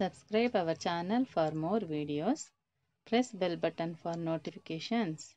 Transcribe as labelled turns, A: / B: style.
A: Subscribe our channel for more videos. Press bell button for notifications.